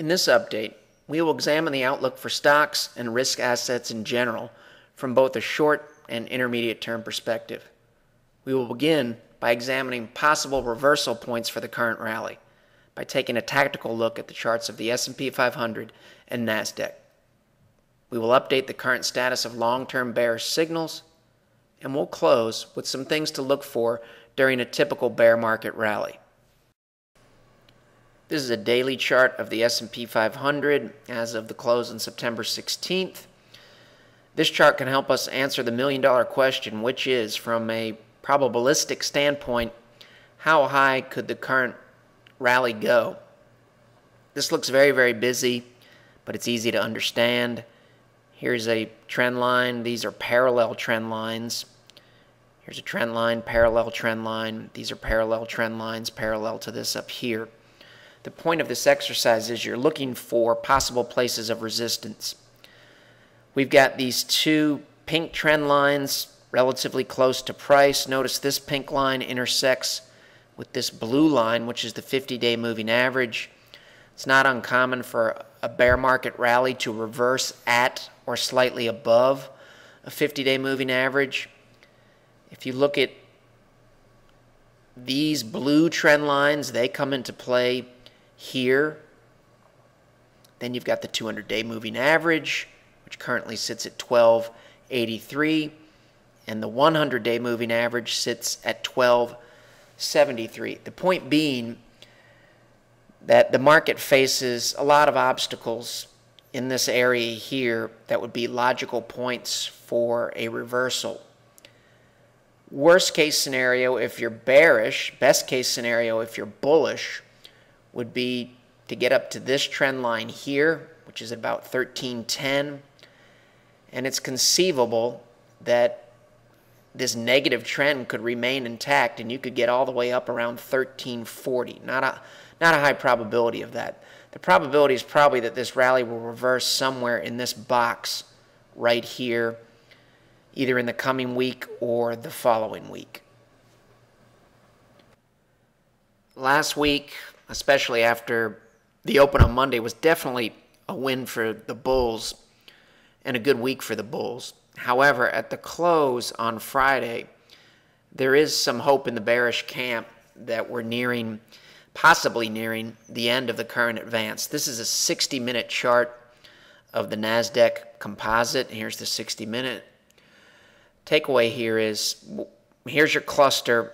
In this update, we will examine the outlook for stocks and risk assets in general from both a short and intermediate term perspective. We will begin by examining possible reversal points for the current rally by taking a tactical look at the charts of the S&P 500 and Nasdaq. We will update the current status of long-term bearish signals and we'll close with some things to look for during a typical bear market rally. This is a daily chart of the S&P 500 as of the close on September 16th. This chart can help us answer the million dollar question, which is from a probabilistic standpoint, how high could the current rally go? This looks very, very busy, but it's easy to understand. Here's a trend line. These are parallel trend lines. Here's a trend line, parallel trend line. These are parallel trend lines parallel to this up here. The point of this exercise is you're looking for possible places of resistance. We've got these two pink trend lines relatively close to price. Notice this pink line intersects with this blue line, which is the 50 day moving average. It's not uncommon for a bear market rally to reverse at or slightly above a 50 day moving average. If you look at these blue trend lines, they come into play here. Then you've got the 200 day moving average, which currently sits at 1283 and the 100 day moving average sits at 1273. The point being that the market faces a lot of obstacles in this area here that would be logical points for a reversal. Worst case scenario, if you're bearish, best case scenario, if you're bullish, would be to get up to this trend line here, which is about 1310. And it's conceivable that this negative trend could remain intact and you could get all the way up around 1340. Not a, not a high probability of that. The probability is probably that this rally will reverse somewhere in this box right here, either in the coming week or the following week. Last week, especially after the open on Monday, was definitely a win for the Bulls and a good week for the Bulls. However, at the close on Friday, there is some hope in the bearish camp that we're nearing, possibly nearing, the end of the current advance. This is a 60 minute chart of the NASDAQ composite. Here's the 60 minute. Takeaway here is here's your cluster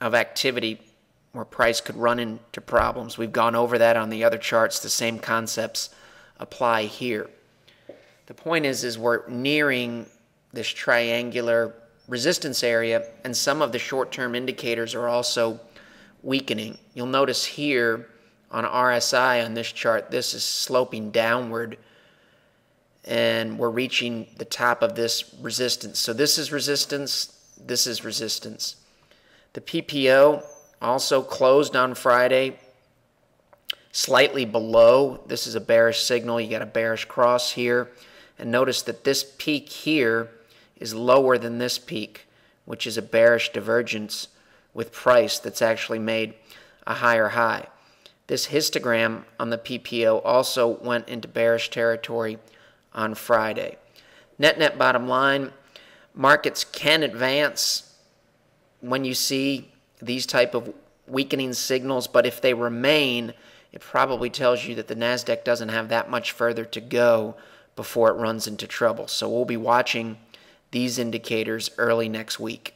of activity where price could run into problems. We've gone over that on the other charts. The same concepts apply here. The point is, is we're nearing this triangular resistance area, and some of the short-term indicators are also weakening. You'll notice here on RSI on this chart, this is sloping downward, and we're reaching the top of this resistance. So this is resistance, this is resistance. The PPO also closed on Friday slightly below. This is a bearish signal. You got a bearish cross here. And notice that this peak here is lower than this peak, which is a bearish divergence with price that's actually made a higher high. This histogram on the PPO also went into bearish territory on Friday. Net net bottom line, markets can advance when you see these type of weakening signals, but if they remain, it probably tells you that the Nasdaq doesn't have that much further to go before it runs into trouble. So we'll be watching these indicators early next week.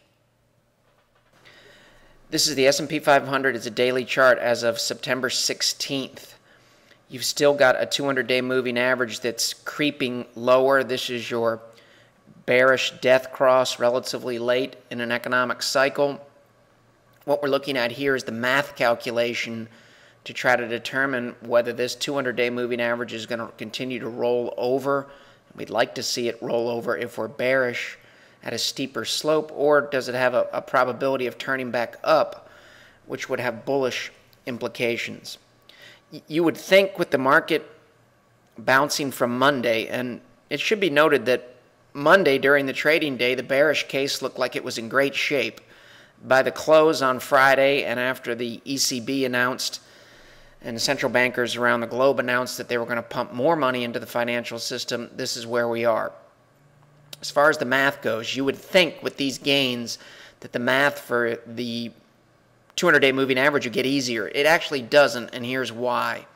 This is the S&P 500. It's a daily chart as of September 16th. You've still got a 200-day moving average that's creeping lower. This is your bearish death cross relatively late in an economic cycle. What we're looking at here is the math calculation to try to determine whether this 200 day moving average is going to continue to roll over. We'd like to see it roll over if we're bearish at a steeper slope, or does it have a, a probability of turning back up, which would have bullish implications? You would think with the market bouncing from Monday, and it should be noted that Monday during the trading day, the bearish case looked like it was in great shape. By the close on Friday and after the ECB announced and central bankers around the globe announced that they were going to pump more money into the financial system, this is where we are. As far as the math goes, you would think with these gains that the math for the 200 day moving average would get easier. It actually doesn't, and here's why.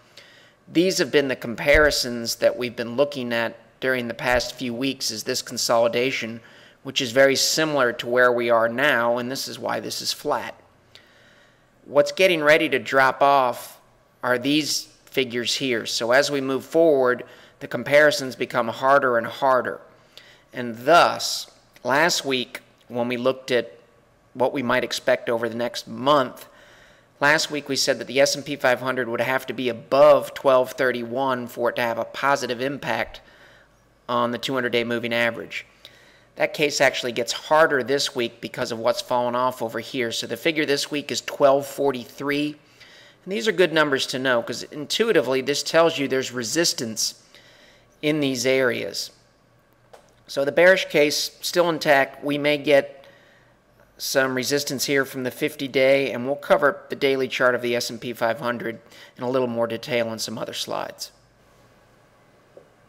These have been the comparisons that we've been looking at during the past few weeks is this consolidation, which is very similar to where we are now, and this is why this is flat. What's getting ready to drop off are these figures here. So as we move forward, the comparisons become harder and harder. And thus, last week, when we looked at what we might expect over the next month, last week we said that the S&P 500 would have to be above 1231 for it to have a positive impact on the 200-day moving average. That case actually gets harder this week because of what's fallen off over here. So the figure this week is 1243. And these are good numbers to know because intuitively this tells you there's resistance in these areas. So the bearish case still intact. We may get some resistance here from the 50-day, and we'll cover the daily chart of the S&P 500 in a little more detail in some other slides.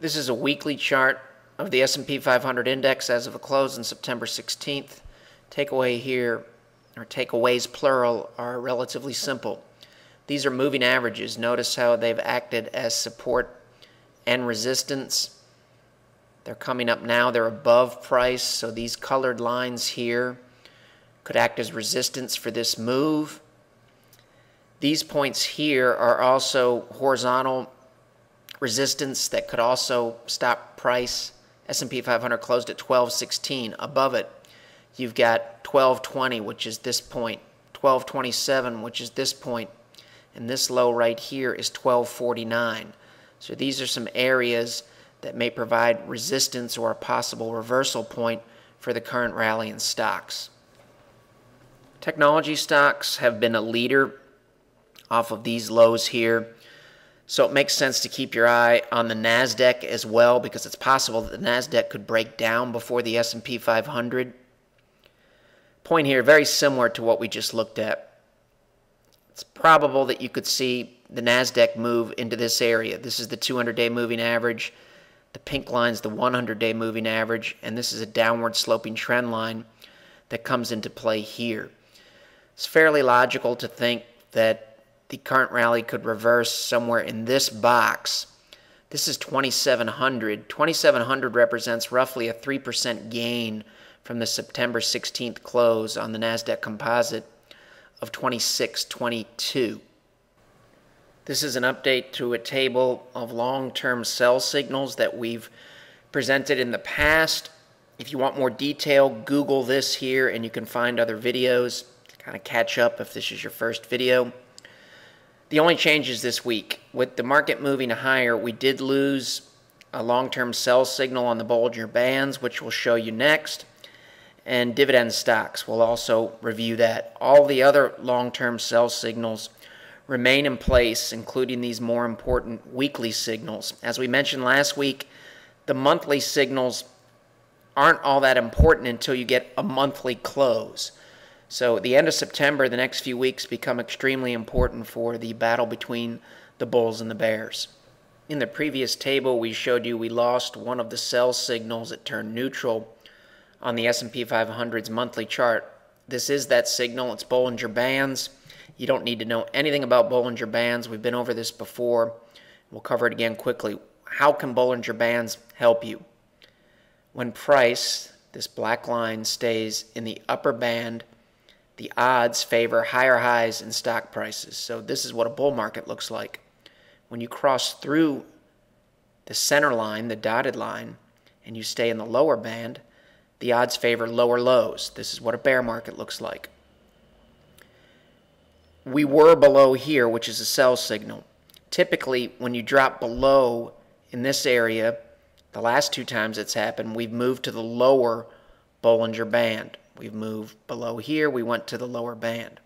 This is a weekly chart of the S&P 500 index as of the close on September 16th. Takeaway here, or takeaways plural, are relatively simple. These are moving averages. Notice how they've acted as support and resistance. They're coming up now. They're above price, so these colored lines here could act as resistance for this move. These points here are also horizontal resistance that could also stop price S&P 500 closed at 1216. Above it, you've got 1220, which is this point, 1227, which is this point, and this low right here is 1249. So these are some areas that may provide resistance or a possible reversal point for the current rally in stocks. Technology stocks have been a leader off of these lows here. So it makes sense to keep your eye on the Nasdaq as well because it's possible that the Nasdaq could break down before the S&P 500. Point here very similar to what we just looked at. It's probable that you could see the Nasdaq move into this area. This is the 200-day moving average. The pink line is the 100-day moving average, and this is a downward sloping trend line that comes into play here. It's fairly logical to think that the current rally could reverse somewhere in this box. This is 2700. 2700 represents roughly a 3% gain from the September 16th close on the NASDAQ composite of 2622. This is an update to a table of long-term sell signals that we've presented in the past. If you want more detail, Google this here and you can find other videos to kind of catch up if this is your first video. The only changes this week, with the market moving higher, we did lose a long-term sell signal on the Bollinger Bands, which we'll show you next, and dividend stocks. We'll also review that. All the other long-term sell signals remain in place, including these more important weekly signals. As we mentioned last week, the monthly signals aren't all that important until you get a monthly close. So at the end of September, the next few weeks become extremely important for the battle between the Bulls and the Bears. In the previous table, we showed you we lost one of the sell signals that turned neutral on the S&P 500's monthly chart. This is that signal. It's Bollinger Bands. You don't need to know anything about Bollinger Bands. We've been over this before. We'll cover it again quickly. How can Bollinger Bands help you? When price, this black line, stays in the upper band the odds favor higher highs in stock prices. So this is what a bull market looks like. When you cross through the center line, the dotted line, and you stay in the lower band, the odds favor lower lows. This is what a bear market looks like. We were below here, which is a sell signal. Typically, when you drop below in this area, the last two times it's happened, we've moved to the lower Bollinger Band. We've moved below here, we went to the lower band.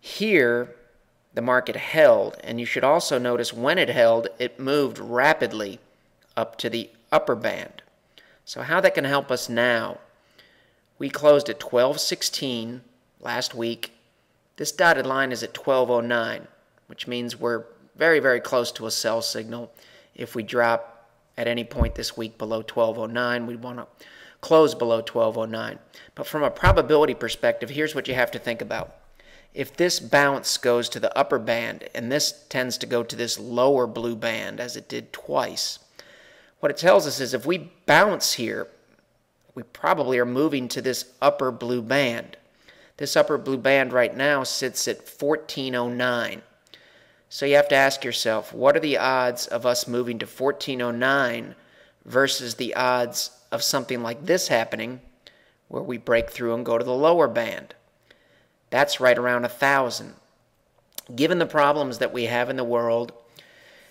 Here, the market held, and you should also notice when it held, it moved rapidly up to the upper band. So how that can help us now, we closed at 1216 last week. This dotted line is at 1209. which means we're very, very close to a sell signal. If we drop at any point this week below 1209, we'd want to close below 1209. But from a probability perspective, here's what you have to think about. If this bounce goes to the upper band, and this tends to go to this lower blue band as it did twice, what it tells us is if we bounce here, we probably are moving to this upper blue band. This upper blue band right now sits at 1409. So you have to ask yourself, what are the odds of us moving to 1409 versus the odds of something like this happening where we break through and go to the lower band? That's right around a 1,000. Given the problems that we have in the world,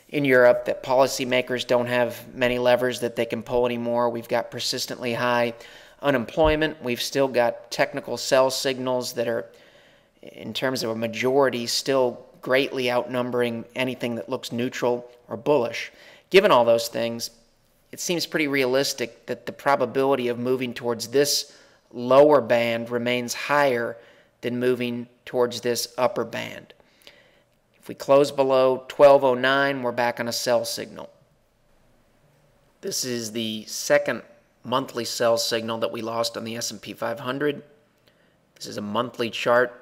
in Europe, that policymakers don't have many levers that they can pull anymore, we've got persistently high unemployment, we've still got technical sell signals that are, in terms of a majority, still greatly outnumbering anything that looks neutral or bullish. Given all those things, it seems pretty realistic that the probability of moving towards this lower band remains higher than moving towards this upper band. If we close below 1209, we're back on a sell signal. This is the second monthly sell signal that we lost on the S&P 500. This is a monthly chart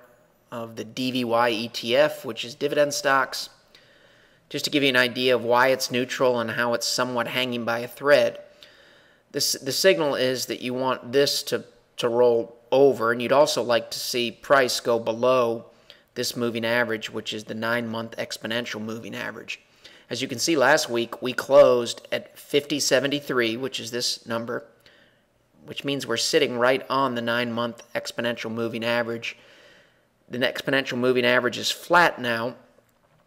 of the DVY ETF, which is dividend stocks. Just to give you an idea of why it's neutral and how it's somewhat hanging by a thread. This, the signal is that you want this to, to roll over, and you'd also like to see price go below this moving average, which is the nine month exponential moving average. As you can see last week, we closed at 5073, which is this number, which means we're sitting right on the nine month exponential moving average the exponential moving average is flat now.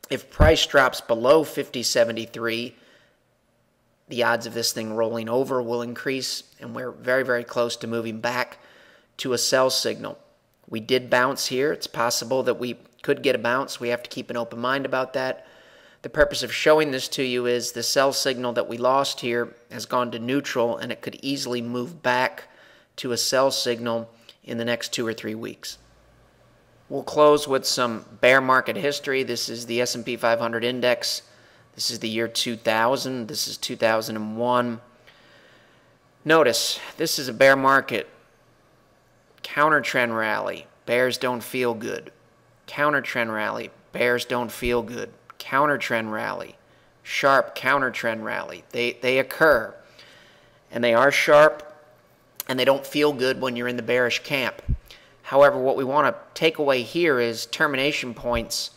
If price drops below 50.73, the odds of this thing rolling over will increase, and we're very, very close to moving back to a sell signal. We did bounce here. It's possible that we could get a bounce. We have to keep an open mind about that. The purpose of showing this to you is the sell signal that we lost here has gone to neutral, and it could easily move back to a sell signal in the next two or three weeks. We'll close with some bear market history. This is the S&P 500 index. This is the year 2000. This is 2001. Notice, this is a bear market. Counter trend rally. Bears don't feel good. Counter trend rally. Bears don't feel good. Counter trend rally. Sharp counter trend rally. They, they occur. And they are sharp and they don't feel good when you're in the bearish camp. However, what we want to take away here is termination points,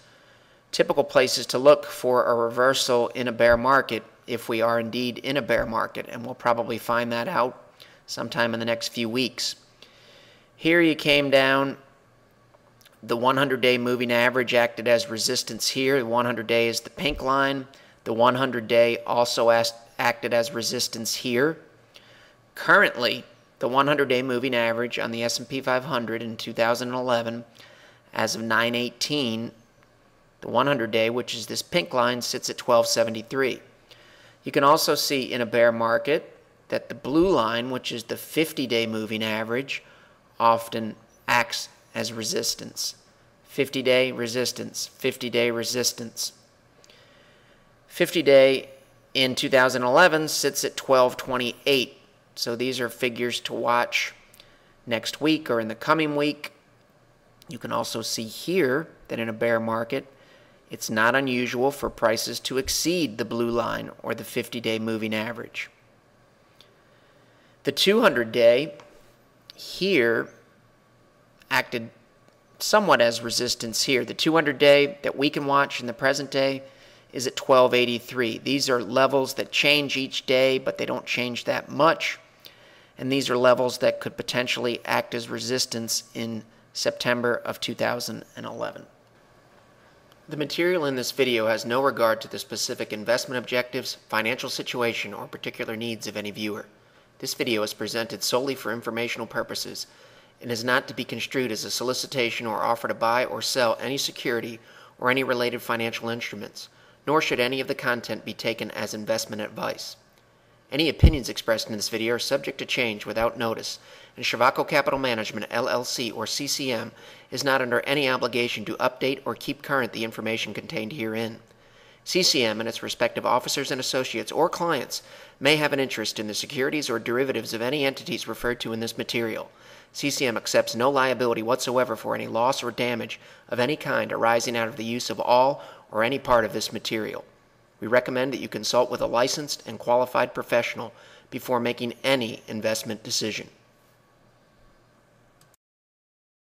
typical places to look for a reversal in a bear market if we are indeed in a bear market, and we'll probably find that out sometime in the next few weeks. Here you came down, the 100 day moving average acted as resistance here. The 100 day is the pink line. The 100 day also acted as resistance here. Currently, the 100-day moving average on the S&P 500 in 2011 as of 918 the 100-day which is this pink line sits at 1273 you can also see in a bear market that the blue line which is the 50-day moving average often acts as resistance. 50-day resistance 50-day resistance. 50-day in 2011 sits at 1228 so these are figures to watch next week or in the coming week. You can also see here that in a bear market, it's not unusual for prices to exceed the blue line or the 50 day moving average. The 200 day here acted somewhat as resistance here. The 200 day that we can watch in the present day is at 1283. These are levels that change each day, but they don't change that much and these are levels that could potentially act as resistance in September of 2011. The material in this video has no regard to the specific investment objectives, financial situation, or particular needs of any viewer. This video is presented solely for informational purposes and is not to be construed as a solicitation or offer to buy or sell any security or any related financial instruments, nor should any of the content be taken as investment advice. Any opinions expressed in this video are subject to change without notice, and Ciovacco Capital Management, LLC, or CCM, is not under any obligation to update or keep current the information contained herein. CCM and its respective officers and associates or clients may have an interest in the securities or derivatives of any entities referred to in this material. CCM accepts no liability whatsoever for any loss or damage of any kind arising out of the use of all or any part of this material. We recommend that you consult with a licensed and qualified professional before making any investment decision.